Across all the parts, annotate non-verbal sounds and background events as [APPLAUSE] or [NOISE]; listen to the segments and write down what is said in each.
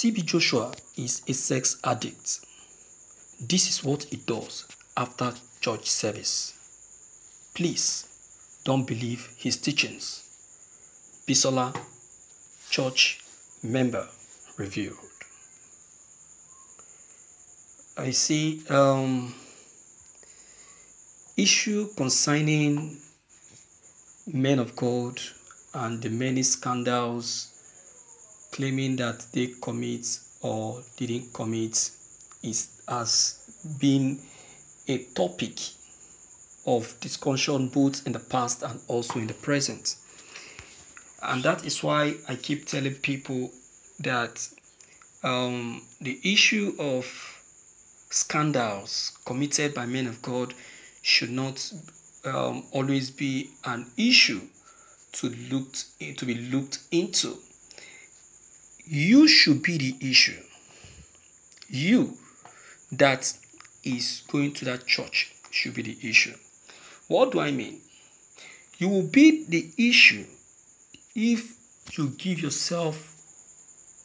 TB Joshua is a sex addict. This is what he does after church service. Please don't believe his teachings. Bisola, church member, revealed. I see um, issue concerning men of God and the many scandals claiming that they commit or didn't commit is has been a topic of discussion both in the past and also in the present. And that is why I keep telling people that um, the issue of scandals committed by men of God should not um, always be an issue to looked to be looked into. You should be the issue. You that is going to that church should be the issue. What do I mean? You will be the issue if you give yourself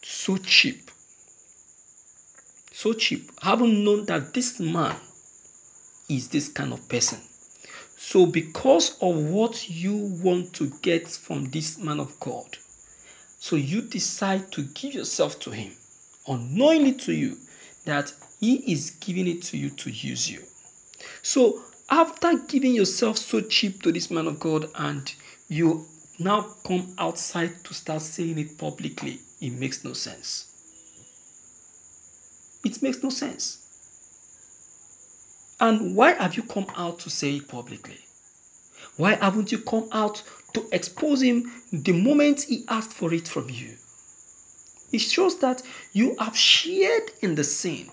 so cheap. So cheap. Having known that this man is this kind of person. So, because of what you want to get from this man of God, so you decide to give yourself to him, unknowingly to you, that he is giving it to you to use you. So, after giving yourself so cheap to this man of God and you now come outside to start saying it publicly, it makes no sense. It makes no sense. And why have you come out to say it publicly? Why haven't you come out to expose him the moment he asked for it from you? It shows that you have shared in the sin.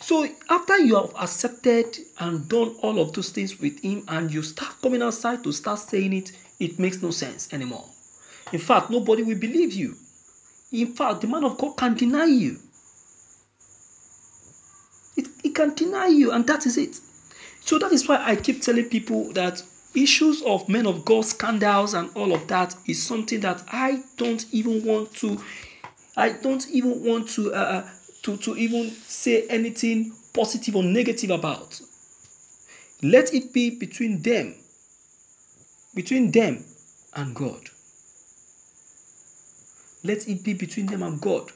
So after you have accepted and done all of those things with him and you start coming outside to start saying it, it makes no sense anymore. In fact, nobody will believe you. In fact, the man of God can deny you. It, it can deny you, and that is it. So that is why I keep telling people that issues of men of God scandals and all of that is something that I don't even want to I don't even want to uh, uh to, to even say anything positive or negative about. Let it be between them, between them and God. Let it be between them and God.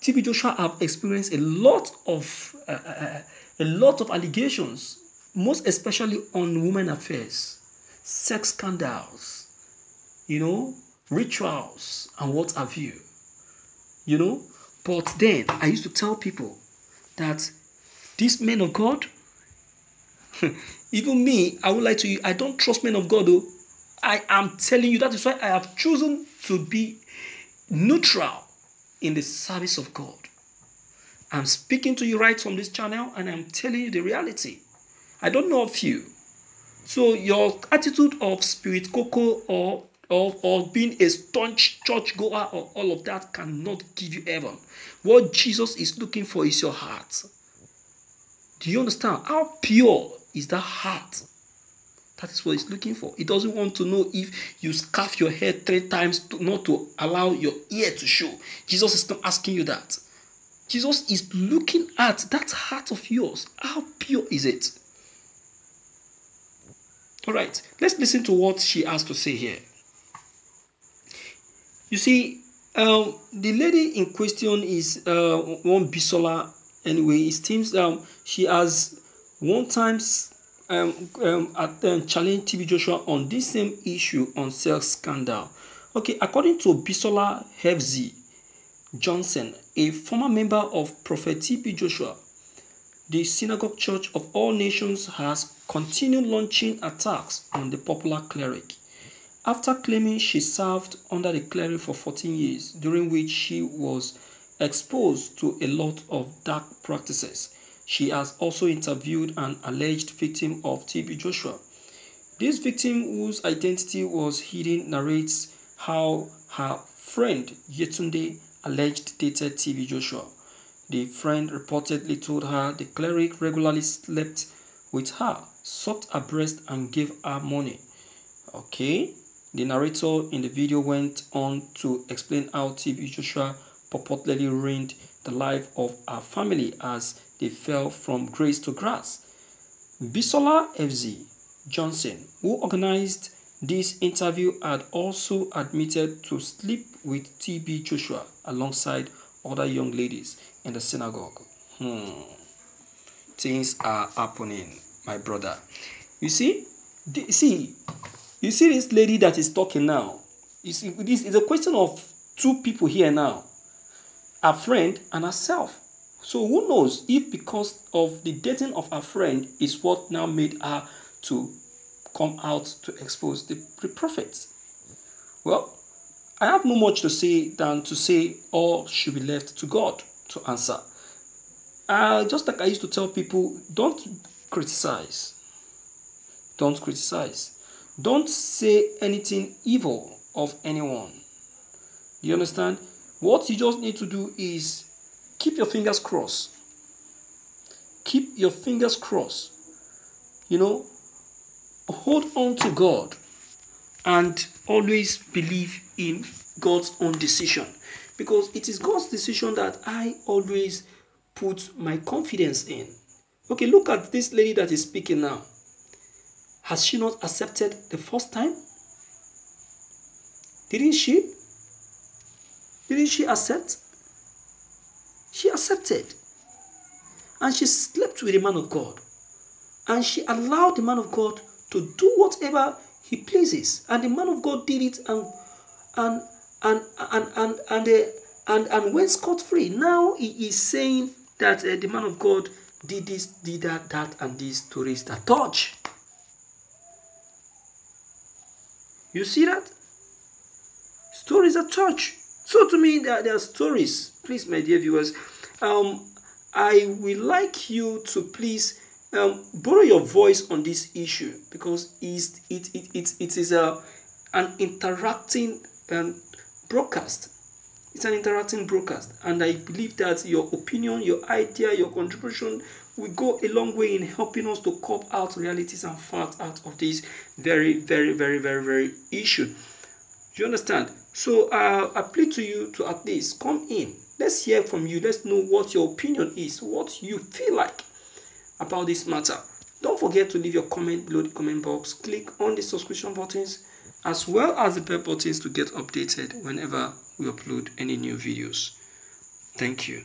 TB Joshua have experienced a lot of uh, uh, uh, a lot of allegations, most especially on women affairs, sex scandals, you know, rituals, and what have you. You know, but then I used to tell people that these men of God, [LAUGHS] even me, I would like to, you, I don't trust men of God though. I am telling you that is why I have chosen to be neutral in the service of God. I'm speaking to you right from this channel and I'm telling you the reality. I don't know of you. So your attitude of spirit cocoa or or, or being a staunch church goer or all of that cannot give you heaven. What Jesus is looking for is your heart. Do you understand? How pure is that heart? That is what he's looking for. He doesn't want to know if you scarf your head three times to, not to allow your ear to show. Jesus is not asking you that. Jesus is looking at that heart of yours. How pure is it? All right, let's listen to what she has to say here. You see, um, the lady in question is uh, one Bisola. Anyway, it seems um, she has one times um, um, at, um, challenged TB Joshua on this same issue on sex scandal. Okay, according to Bisola Hefzi Johnson, a former member of Prophet TB Joshua, the Synagogue Church of All Nations has continued launching attacks on the popular cleric. After claiming she served under the cleric for 14 years, during which she was exposed to a lot of dark practices, she has also interviewed an alleged victim of TB Joshua. This victim, whose identity was hidden, narrates how her friend Yetunde alleged dated TB Joshua. The friend reportedly told her the cleric regularly slept with her, sucked her breast, and gave her money. Okay. The narrator in the video went on to explain how TB Joshua purportedly ruined the life of her family as they fell from grace to grass. Bisola FZ Johnson, who organized this interview, had also admitted to sleep with TB Joshua alongside other young ladies in the synagogue. Hmm. Things are happening, my brother. You see, see, you see this lady that is talking now. You see, this is a question of two people here now, a friend and herself. So who knows if because of the dating of her friend is what now made her to come out to expose the, the prophets. Well, I have no much to say than to say all should be left to God to answer. Uh, just like I used to tell people, don't criticize. Don't criticize. Don't say anything evil of anyone. You understand? What you just need to do is keep your fingers crossed. Keep your fingers crossed. You know, hold on to God and always believe in God's own decision because it is God's decision that I always put my confidence in. Okay, look at this lady that is speaking now. Has she not accepted the first time? Didn't she? Didn't she accept? She accepted. And she slept with the man of God. And she allowed the man of God to do whatever he pleases. And the man of God did it and and and and and and uh, and, and went scot free. Now he is saying that uh, the man of God did this, did that, that, and this to raise that touch. You see that? Stories are touch. So to me, there, there are stories. Please, my dear viewers, um, I will like you to please um, borrow your voice on this issue because it, it, it, it, it is a, an interacting um, broadcast. It's an interacting broadcast, and I believe that your opinion, your idea, your contribution will go a long way in helping us to cop out realities and facts out of this very, very, very, very, very issue. Do you understand? So uh, I plead to you to at least come in. Let's hear from you. Let's know what your opinion is, what you feel like about this matter. Don't forget to leave your comment below the comment box. Click on the subscription buttons as well as the bell buttons to get updated whenever we upload any new videos. Thank you.